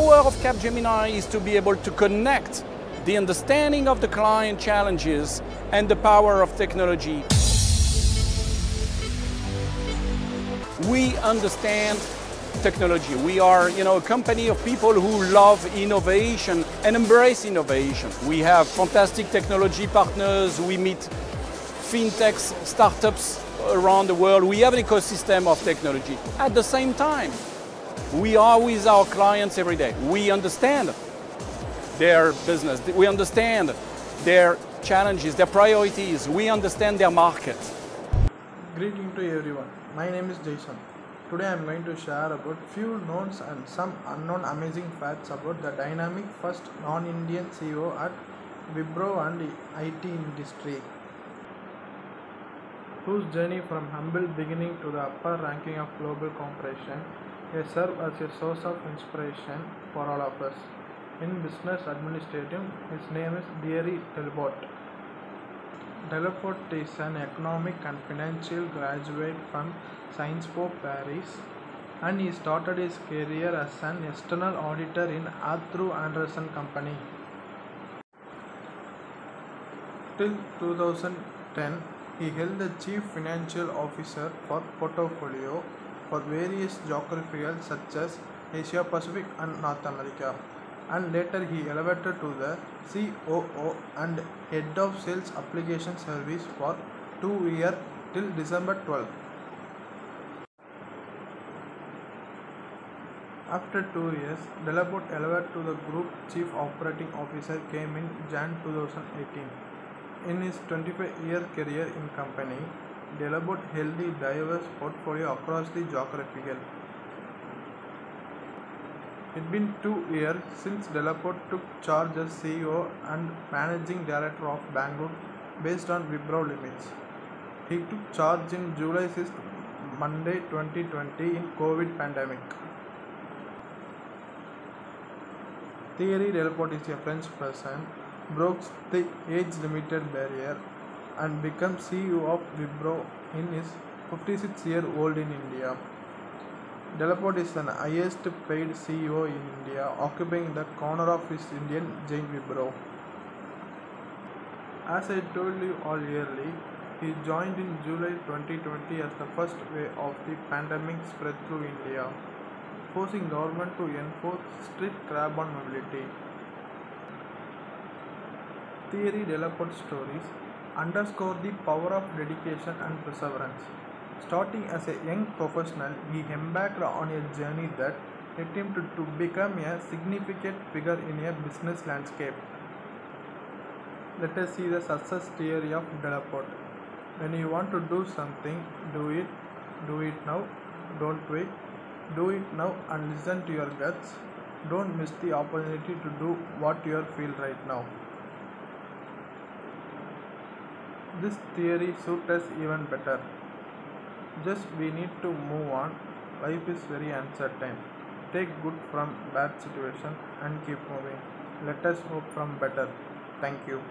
power of Capgemini is to be able to connect the understanding of the client challenges and the power of technology. We understand technology. We are, you know, a company of people who love innovation and embrace innovation. We have fantastic technology partners. We meet fintechs, startups around the world. We have an ecosystem of technology. At the same time, we are with our clients every day. We understand their business. We understand their challenges, their priorities. We understand their market. Greeting to everyone. My name is Jason. Today I am going to share about few knowns and some unknown amazing facts about the dynamic first non-Indian CEO at Wipro and IT industry whose journey from humble beginning to the upper ranking of global corporation has served as a source of inspiration for all of us. In business administration, his name is Thierry Delaporte. Delaporte is an economic and financial graduate from Sciences Po Paris and he started his career as an external auditor in Arthur Andersen Company. Till 2010, he held the Chief Financial Officer for portfolio for various geographies such as Asia Pacific and North America and later he elevated to the COO and Head of Sales Application Service for two years till December 12. After two years, Delaporte elevated to the Group Chief Operating Officer came in Jan 2018. In his 25-year career in company, Delaporte held a diverse portfolio across the geographical. It's been two years since Delaporte took charge as CEO and Managing Director of Bangalore based on Wipro limits. He took charge in July 6, Monday 2020 in COVID pandemic. Thierry Delaporte is a French person, broke the age limited barrier and became CEO of Wipro in his 56 year old in India. Delaporte is the highest paid CEO in India, occupying the corner of his Indian giant Wipro. As I told you all early, he joined in July 2020 as the first wave of the pandemic spread through India, forcing government to enforce strict grab on mobility. Thierry developed stories underscore the power of dedication and perseverance. Starting as a young professional, he embarked on a journey that led him to, to become a significant figure in a business landscape. Let us see the success theory of Delaporte. When you want to do something, do it, do it now, don't wait, do it now and listen to your guts. Don't miss the opportunity to do what you feel right now. This theory suits us even better. Just we need to move on. Life is very uncertain. Take good from bad situation and keep moving. Let us hope from better. Thank you.